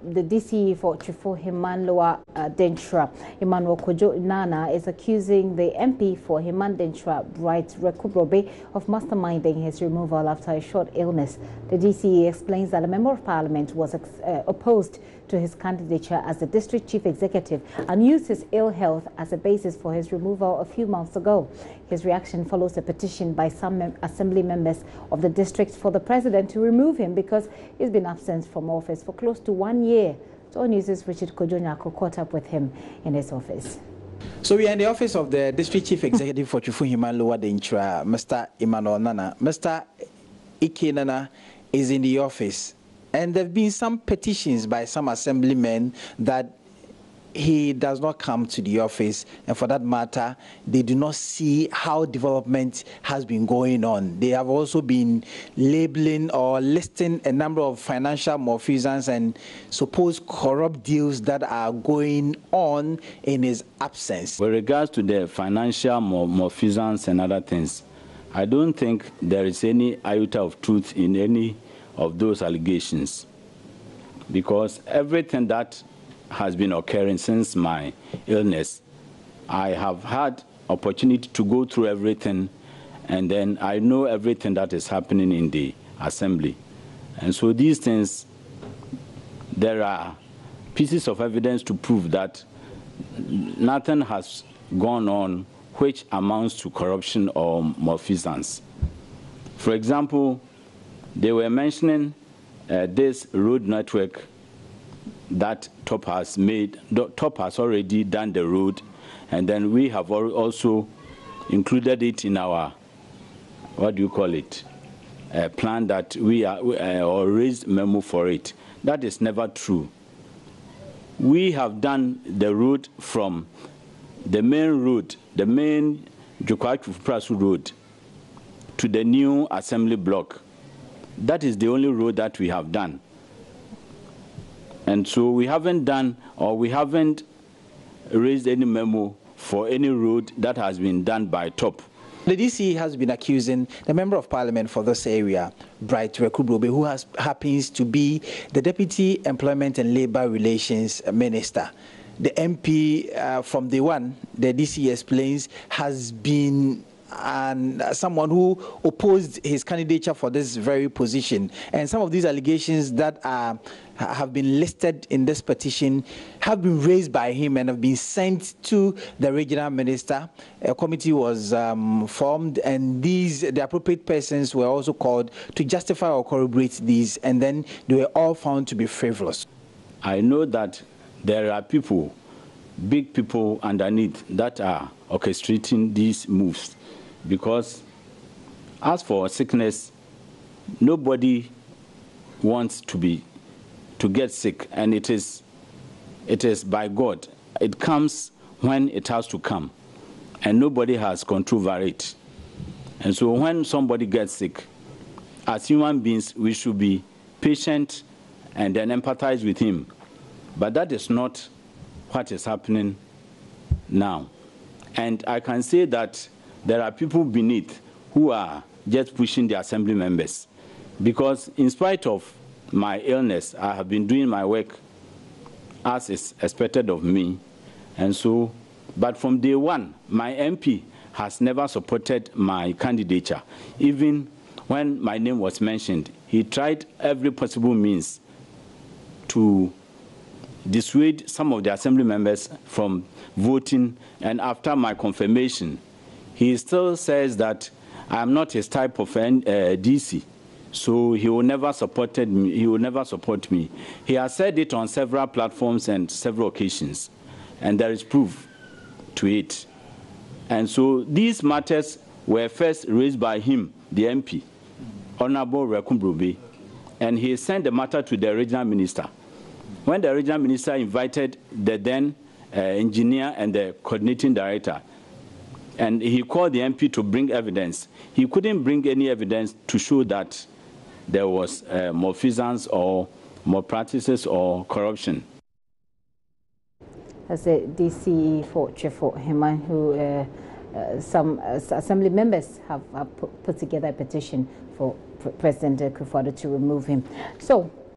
The DCE for Twifo Hemang Lower uh, Denkyira, Emmanuel Kojo Nana, is accusing the MP for Hemang Denkyira, Bright Wireko-Brobbey, of masterminding his removal after a short illness. The DCE explains that a member of parliament was uh, opposed to his candidature as the district chief executive and used his ill health as a basis for his removal a few months ago. His reaction follows a petition by some mem assembly members of the district for the president to remove him because he's been absent from office for close to one year. Joy News' Richard Kojonyako caught up with him in his office. So we are in the office of the District Chief Executive for Twifo Hemang Lower Denkyira, Mr. Emmanuel Nana. Mr. Ike Nana is in the office. And there have been some petitions by some assemblymen that he does not come to the office, and for that matter, they do not see how development has been going on. They have also been labeling or listing a number of financial malfeasance and supposed corrupt deals that are going on in his absence. With regards to the financial malfeasance and other things, I don't think there is any iota of truth in any of those allegations because everything that has been occurring since my illness. I have had opportunity to go through everything, and then I know everything that is happening in the assembly. And so these things, there are pieces of evidence to prove that nothing has gone on which amounts to corruption or malfeasance. For example, they were mentioning uh, this road network that top has made top has already done the road and then we have also included it in our what do you call it? A plan that we are uh, or raised memo for it. That is never true. We have done the road from the main road the main Jokwachu road to the new assembly block. That is the only road that we have done and so we haven't done or we haven't raised any memo for any road that has been done by top. The DC has been accusing the member of parliament for this area, Bright Wireko-Brobbey, who has, happens to be the Deputy Employment and Labour Relations Minister. The MP uh, from the one, the DC explains, has been and someone who opposed his candidature for this very position. And some of these allegations that are, have been listed in this petition have been raised by him and have been sent to the regional minister. A committee was um, formed, and these the appropriate persons were also called to justify or corroborate these, and then they were all found to be frivolous. I know that there are people, big people underneath, that are orchestrating these moves because as for sickness, nobody wants to be to get sick, and it is it is by God. It comes when it has to come, and nobody has control over it. And so, when somebody gets sick, as human beings, we should be patient and then empathize with him. But that is not what is happening now. And I can say that there are people beneath who are just pushing the assembly members. Because in spite of my illness, I have been doing my work as is expected of me. And so, but from day one, my MP has never supported my candidature. Even when my name was mentioned, he tried every possible means to dissuade some of the assembly members from voting. And after my confirmation, he still says that I'm not his type of uh, DC. So he will never supported me. He will never support me. He has said it on several platforms and several occasions, and there is proof to it. And so these matters were first raised by him, the MP, Honorable Wireko-Brobbey, and he sent the matter to the regional minister. When the regional minister invited the then uh, engineer and the coordinating director, and he called the MP to bring evidence. He couldn't bring any evidence to show that there was uh, malfeasance or malpractices or corruption. As a DCE for Twifo Hemang, who uh, uh, some uh, assembly members have, have put, put, together a petition for President Kufuor to remove him. So